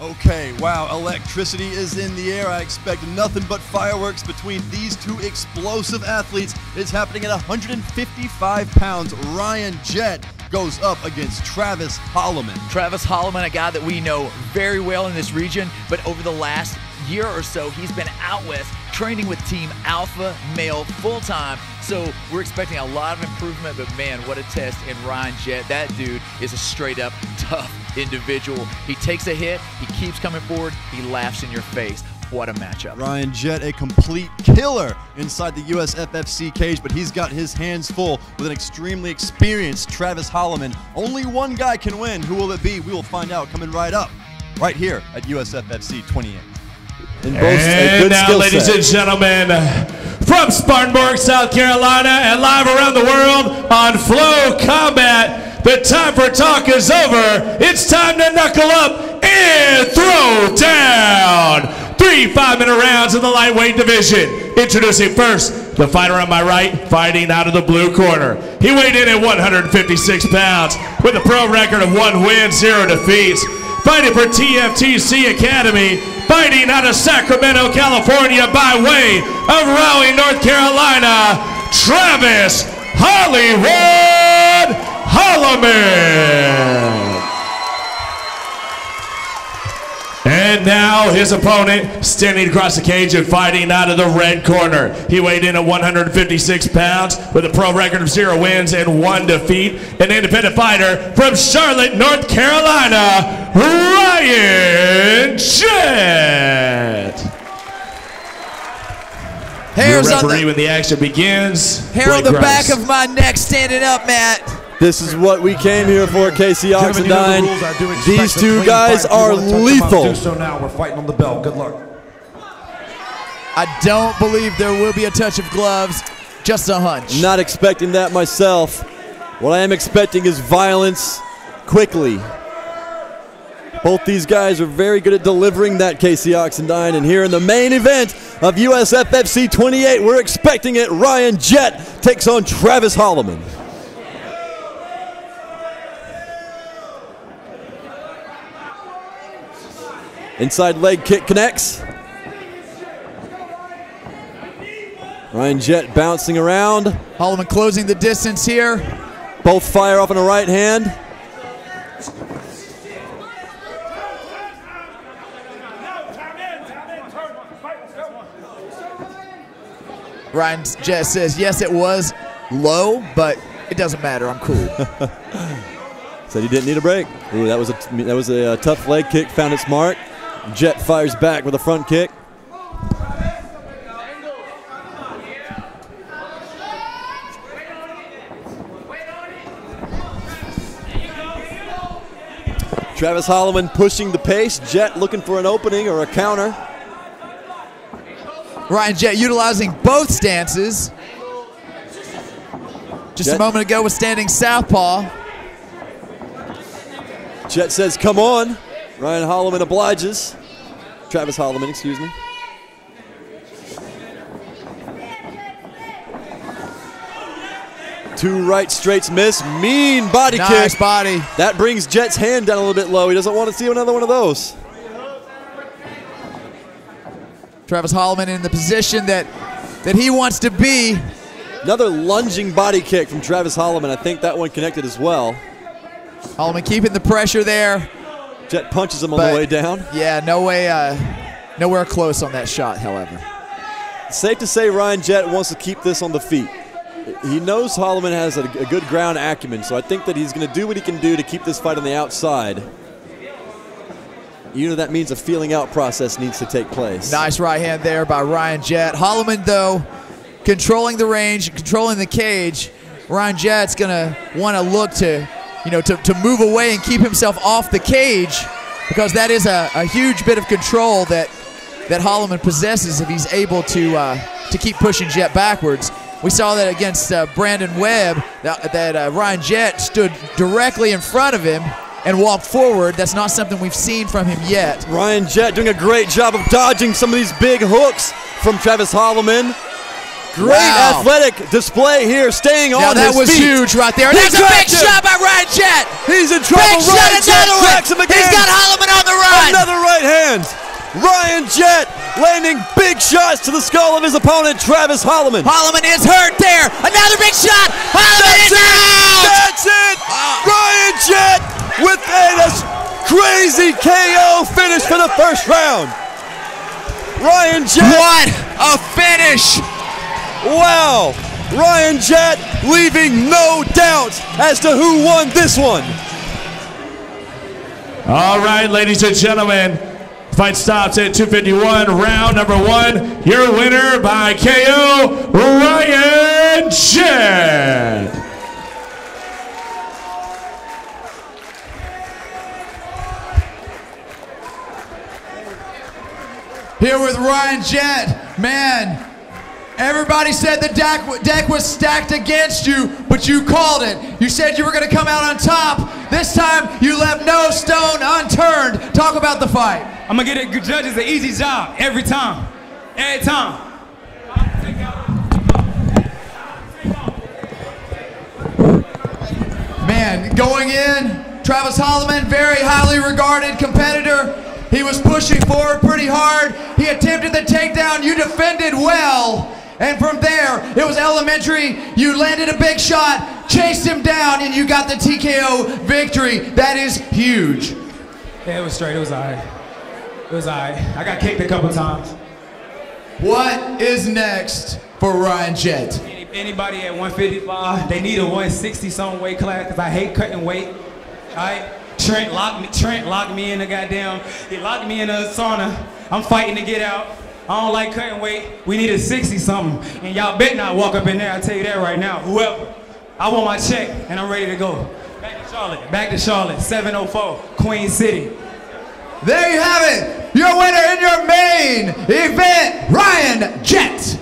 Okay, wow, electricity is in the air. I expect nothing but fireworks between these two explosive athletes. It's happening at 155 pounds. Ryan Jett goes up against Travis Holloman. Travis Holloman, a guy that we know very well in this region, but over the last year or so, he's been out west training with Team Alpha Male full time. So we're expecting a lot of improvement, but man, what a test in Ryan Jett. That dude is a straight up tough individual. He takes a hit, he keeps coming forward, he laughs in your face. What a matchup. Ryan Jett, a complete killer inside the USFFC cage, but he's got his hands full with an extremely experienced Travis Holloman. Only one guy can win. Who will it be? We will find out coming right up, right here at USFFC 28. And, and now, ladies set. and gentlemen, from Spartanburg, South Carolina, and live around the world on Flow Three five-minute rounds in the lightweight division. Introducing first, the fighter on my right, fighting out of the blue corner. He weighed in at 156 pounds with a pro record of one win, zero defeats. Fighting for TFTC Academy, fighting out of Sacramento, California by way of Raleigh, North Carolina, Travis Hollywood Holloman. And now his opponent standing across the cage and fighting out of the red corner. He weighed in at 156 pounds with a pro record of zero wins and one defeat. An independent fighter from Charlotte, North Carolina, Ryan Jett. Hairs Your referee the, when the action begins. Hair on the back of my neck standing up, Matt. This is what we came here for, Casey Oxendine. These two guys are lethal. So now we're fighting on the bell. Good luck. I don't believe there will be a touch of gloves. Just a hunch. Not expecting that myself. What I am expecting is violence quickly. Both these guys are very good at delivering that Casey Oxendine. And here in the main event of USFFC 28, we're expecting it. Ryan Jett takes on Travis Holloman. Inside leg kick connects. Ryan Jett bouncing around. Holloman closing the distance here. Both fire off on the right hand. Ryan Jett says, yes, it was low, but it doesn't matter. I'm cool. Said he didn't need a break. Ooh, that was a that was a, a tough leg kick. Found its mark. Jett fires back with a front kick. Travis Holloman pushing the pace. Jett looking for an opening or a counter. Ryan Jett utilizing both stances. Just Jett. a moment ago was standing southpaw. Jett says, come on. Ryan Holloman obliges. Travis Holloman, excuse me. Two right straights miss. Mean body nice kick. Nice body. That brings Jett's hand down a little bit low. He doesn't want to see another one of those. Travis Holloman in the position that that he wants to be. Another lunging body kick from Travis Holloman. I think that one connected as well. Holloman keeping the pressure there. Jett punches him on but, the way down. Yeah, no way, uh, nowhere close on that shot, however. Safe to say Ryan Jett wants to keep this on the feet. He knows Holloman has a, a good ground acumen, so I think that he's going to do what he can do to keep this fight on the outside. You know that means a feeling out process needs to take place. Nice right hand there by Ryan Jett. Holloman, though, controlling the range, controlling the cage. Ryan Jett's going to want to look to you know, to, to move away and keep himself off the cage because that is a, a huge bit of control that that Holloman possesses if he's able to uh, to keep pushing Jett backwards. We saw that against uh, Brandon Webb, that, that uh, Ryan Jett stood directly in front of him and walked forward. That's not something we've seen from him yet. Ryan Jett doing a great job of dodging some of these big hooks from Travis Holloman. Great wow. athletic display here, staying now on that was feet. huge right there. That's a big him. shot by Ryan Jett. He's in trouble. Big Ryan shot, another one. Him again. He's got Holloman on the run. Another right hand. Ryan Jett landing big shots to the skull of his opponent, Travis Holloman. Holloman is hurt there. Another big shot. Holloman That's is it. out. That's it. Ryan Jett with a crazy KO finish for the first round. Ryan Jett. What a finish. Wow. Ryan Jett leaving no doubt as to who won this one. All right, ladies and gentlemen, fight stops at 251, round number one. Your winner by KO, Ryan Jett. Here with Ryan Jett. Man, everybody said the deck, deck was stacked against you, but you called it. You said you were going to come out on top. This time, you left no stone unturned. Talk about the fight. I'm gonna get the judges an easy job every time. Every time. Man, going in, Travis Holloman, very highly regarded competitor. He was pushing forward pretty hard. He attempted the takedown. You defended well. And from there, it was elementary. You landed a big shot, chased him down, and you got the TKO victory. That is huge. Yeah, it was straight. It was alright. It was alright. I got kicked a couple times. What is next for Ryan Jett? Anybody at 155, they need a 160 some weight class because I hate cutting weight. Alright? Trent locked me. Trent locked me in a goddamn. He locked me in a sauna. I'm fighting to get out. I don't like cutting weight. We need a 60 something. And y'all bet not walk up in there. I tell you that right now. Whoever. I want my check and I'm ready to go. Back to Charlotte. Back to Charlotte. 704 Queen City. There you have it. Your winner in your main event, Ryan Jett.